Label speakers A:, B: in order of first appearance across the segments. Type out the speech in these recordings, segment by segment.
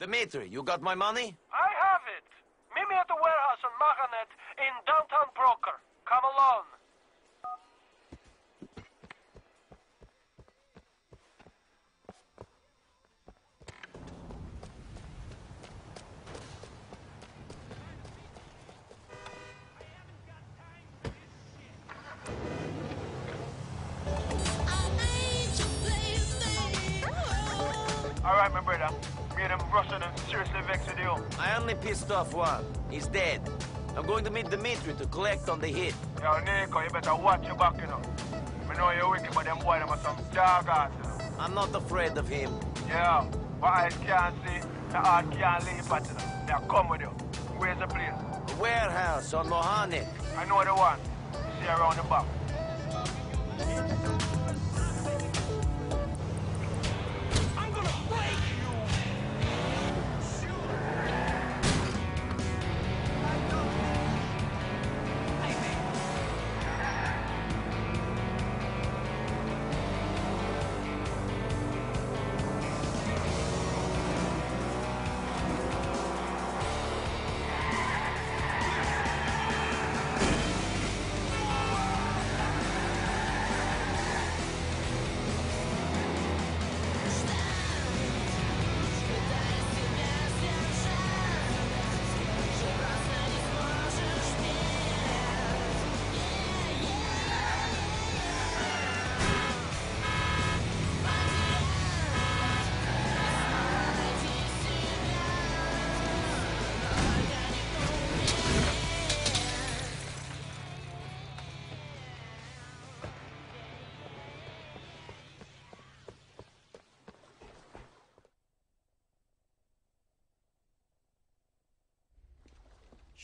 A: Dimitri, you got my money?
B: I have it. Meet me at the warehouse on Mohanet in downtown Broker. Come along.
C: All right, my brother. Me and them Russian and seriously vexed with you.
A: I only pissed off one. He's dead. I'm going to meet Dimitri to collect on the hit.
C: Yo, Nico, you better watch your back, you know. I know you're wicked, but them boy, them are some dog ass, you know.
A: I'm not afraid of him.
C: Yeah, what I can't see, the heart can't leave at you know. Now come with you. Where's the place?
A: The warehouse on Mohanet.
C: I know the one. You see around the back.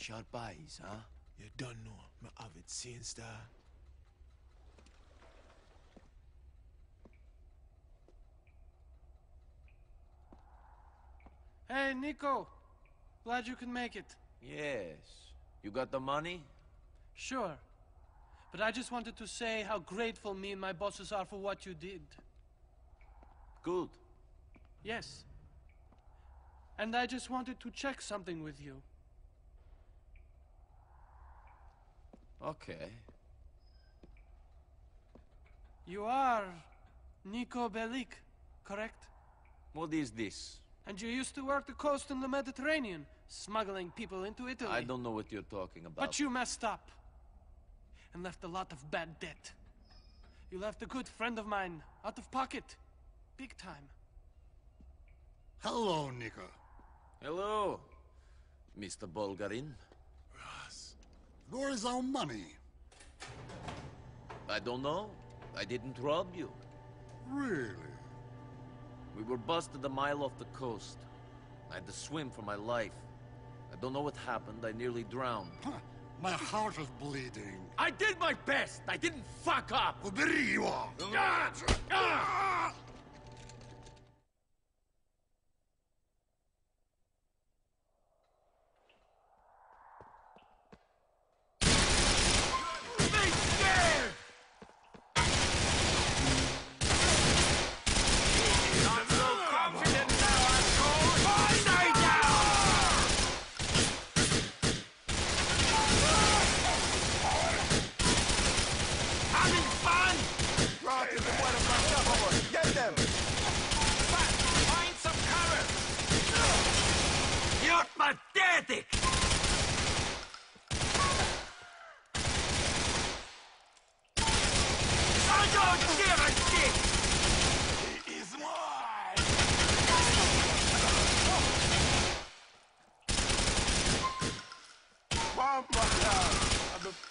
A: Sharp eyes, huh?
D: You don't know. Me have it seen, star.
B: Hey, Nico. Glad you can make it.
A: Yes. You got the money?
B: Sure. But I just wanted to say how grateful me and my bosses are for what you did.
A: Good.
B: Yes. And I just wanted to check something with you.
A: Okay.
B: You are Nico Bellic, correct?
A: What is this?
B: And you used to work the coast in the Mediterranean, smuggling people into Italy.
A: I don't know what you're talking about.
B: But you messed up. And left a lot of bad debt. You left a good friend of mine out of pocket. Big time.
E: Hello, Nico.
A: Hello, Mr. Bulgarin.
E: Where is our money?
A: I don't know. I didn't rob you.
E: Really?
A: We were busted a mile off the coast. I had to swim for my life. I don't know what happened. I nearly drowned.
E: Huh. My heart is bleeding.
A: I did my best. I didn't fuck up.
E: Well, there you
C: are. Ah! Ah!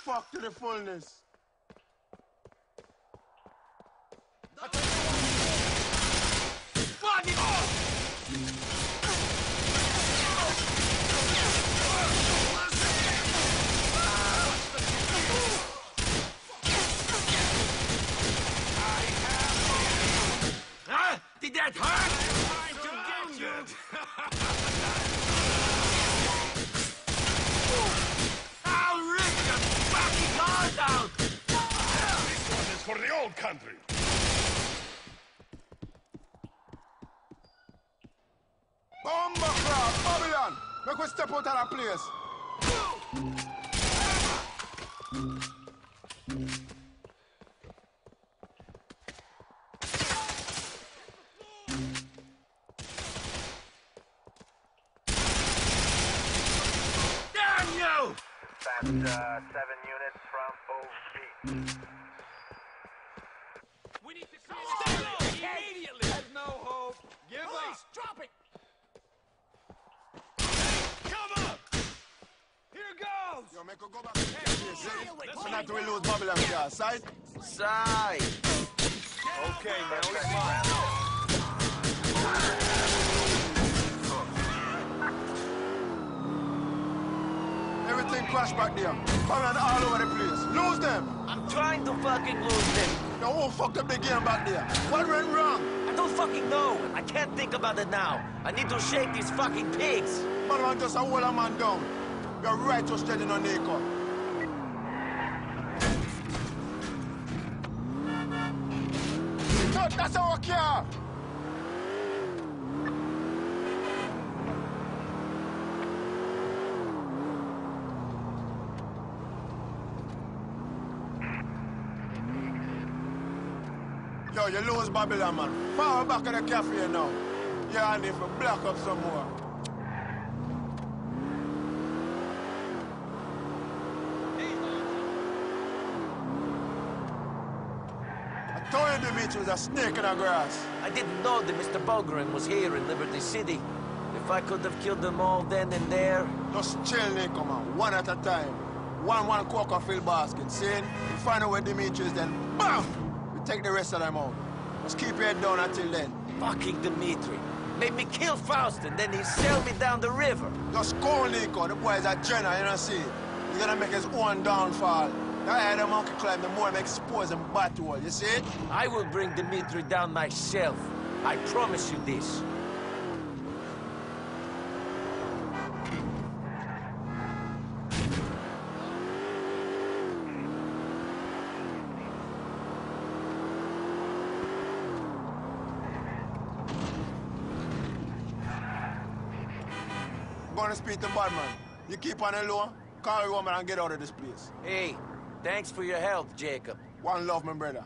C: Fuck to the fullness.
A: Fuck it! That hurt? Trying to get you! I'll rip your fucking heart out!
E: This one is for the old country.
C: Bomba! Babylon, Make we step out of that place.
B: We need to clear immediately.
C: There's no hope. Give
B: Police, drop it.
E: Come up!
C: Here goes! Yo, make go back to the not to lose Babylon side?
A: Side!
C: Okay, man, we Everything crashed back there. Babylon all over the place. Lose them!
A: I'm trying to fucking lose them.
C: Yo, who fucked up the game back there? What went wrong?
A: I don't fucking know. I can't think about it now. I need to shake these fucking pigs.
C: Babylon just a a man down. You're right to steady on Nico. Touch, that's our car! Yo, you lose Babylon, man. Power back at the cafe now. Yeah, I need to block up some more. I told you Dimitri was a snake in the grass.
A: I didn't know that Mr. Bulgarin was here in Liberty City. If I could have killed them all then and there,
C: Just chill, Nico, man. One at a time. One, one Coca-Cola basket. See? We find out where Dimitri is, then BAM! Take the rest of them out. Just keep your head down until then.
A: fucking Dimitri made me kill Faust and then he sailed me down the river.
C: Just go, Nico. The boy is a general, you know see? He's gonna make his own downfall. The higher the monkey climb, the more he expose him battle. You see?
A: I will bring Dimitri down myself. I promise you this.
C: I'm gonna speak to Badman. You keep on low, call a woman and get out of this place.
A: Hey, thanks for your help, Jacob.
C: One love, my brother.